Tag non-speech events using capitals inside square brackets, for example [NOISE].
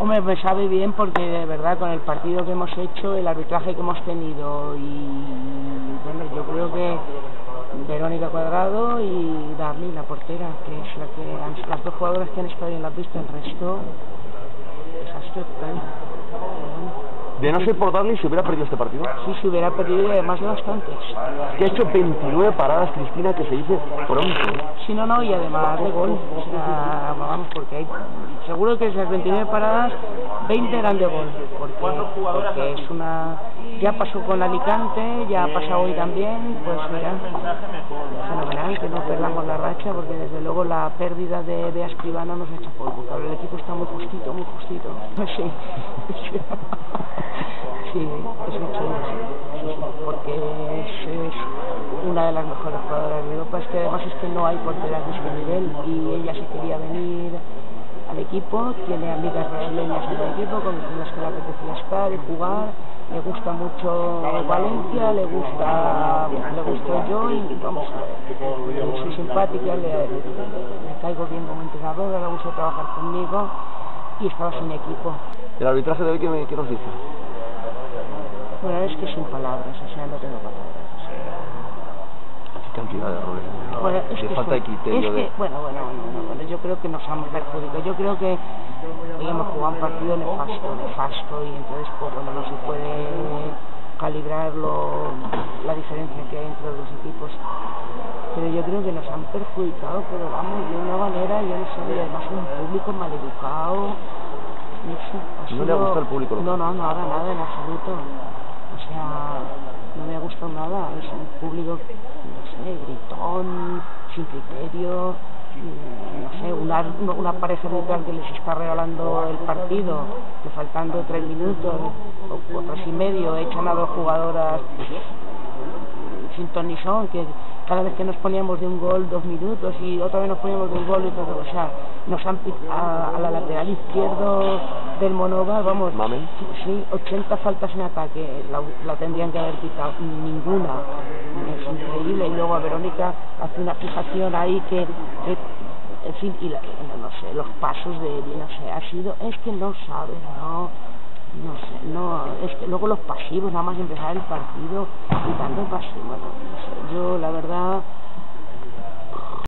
Hombre, me sabe bien porque de verdad con el partido que hemos hecho, el arbitraje que hemos tenido y bueno, yo creo que Verónica Cuadrado y Darly, la portera, que es la que las dos jugadoras que han estado en la pista, el resto desastre total. De no ser por Darley, se hubiera perdido este partido. Sí, se hubiera perdido y además de bastantes. Que ha hecho 29 paradas, Cristina, que se dice pronto. ¿eh? Sí, no, no, y además de gol. O sea, vamos, porque hay, seguro que esas 29 paradas, 20 eran de gol. Porque, porque es una. Ya pasó con Alicante, ya ha pasado hoy también. Pues mira, fenomenal que no perdamos la racha, porque desde luego la pérdida de Bea Escribano nos ha hecho polvo. Pero el equipo está muy justito, muy justito. [LAUGHS] Sí. Sí, es mucho sí, porque es, una de las mejores jugadoras de Europa. Es que además es que no hay porteras de este nivel y ella sí quería venir al equipo, tiene amigas brasileñas en el equipo con las que le apetecía estar y jugar. Le gusta mucho Valencia, le gusta, le gusto yo y vamos, soy simpática, le, le caigo bien como entrenadora, le gusta trabajar conmigo y estaba sin equipo. El arbitraje de hoy, ¿qué, me- qué nos dice? Bueno, es que sin palabras, o sea, no tengo palabras. Cantidad de errores. ¿no? Bueno, es de que de son- criterio. es de... que, bueno, bueno, bueno, bueno, bueno, yo creo que nos han perjudicado. Yo creo que hoy hemos jugado un partido nefasto, nefasto, y entonces, pues bueno, no se puede calibrar lo- la diferencia que hay entre los dos equipos. Pero yo creo que nos han perjudicado, pero vamos, de una manera, yo no sé, y además un público maleducado. No sé, ¿No le ha sido- gustado el público? No, no, nada, nada, en absoluto. O sea, nada. Es un público, no sé, gritón, sin criterio. mm, No sé, una, una pareja neutral que les está regalando el partido, que faltando tres minutos o, o tres y medio echan a dos jugadoras sin ton son, que cada vez que nos poníamos de un gol dos minutos y otra vez nos poníamos de un gol y todo, o sea, nos han a, a la lateral izquierdo del Monóvar, vamos, Mamen. sí, 80 faltas en ataque, la, la tendrían que haber quitado, ninguna, es increíble, y luego a Verónica hace una fijación ahí que, que en fin, y la- no, no sé, los pasos de, de- no sé, ha sido, es que no sabes, no, no sé, no, es que luego los pasivos, nada más empezar el partido, y tanto pasivo, bueno, no sé, yo la verdad